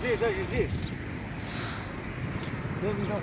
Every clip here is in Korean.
Здесь, здесь, здесь. Я не знаю,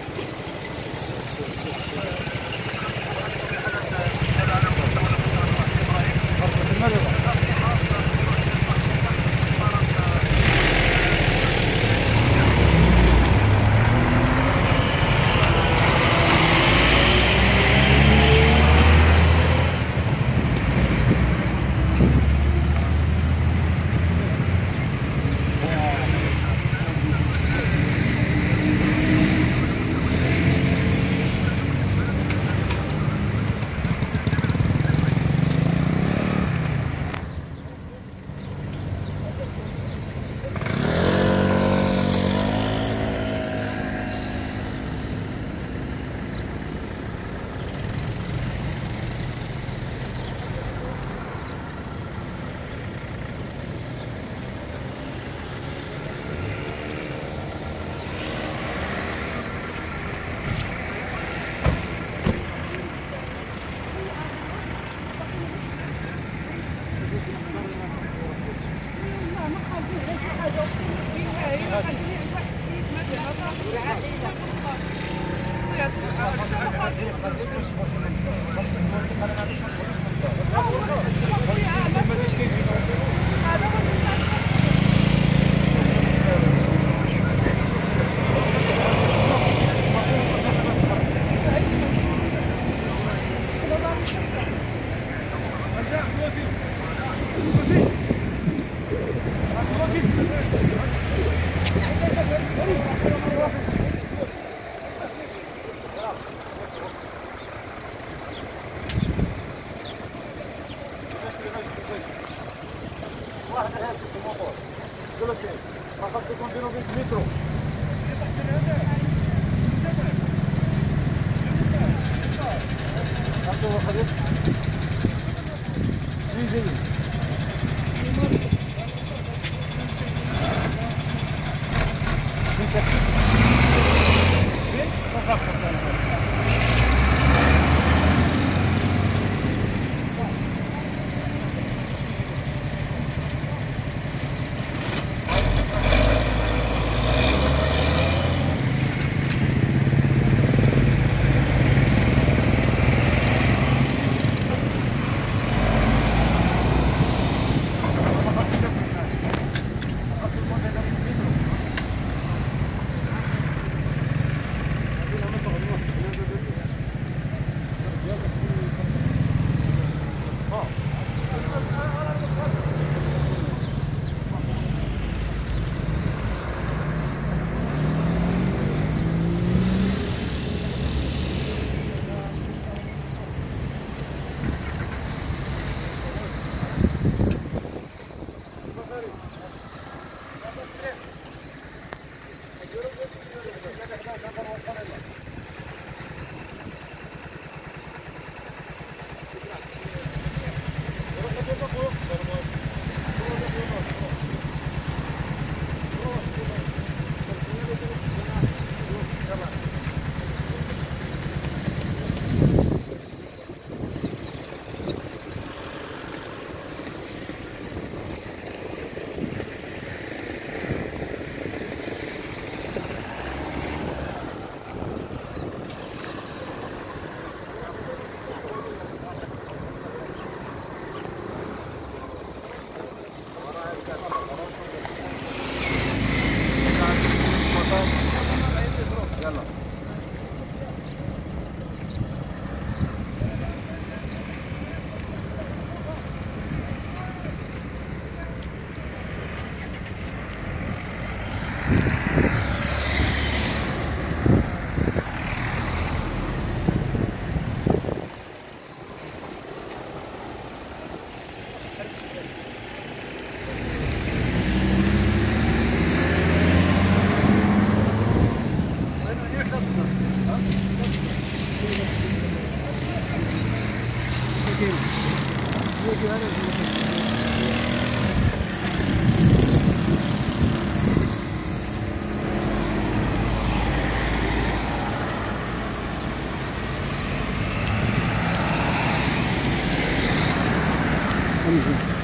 Vamos junto.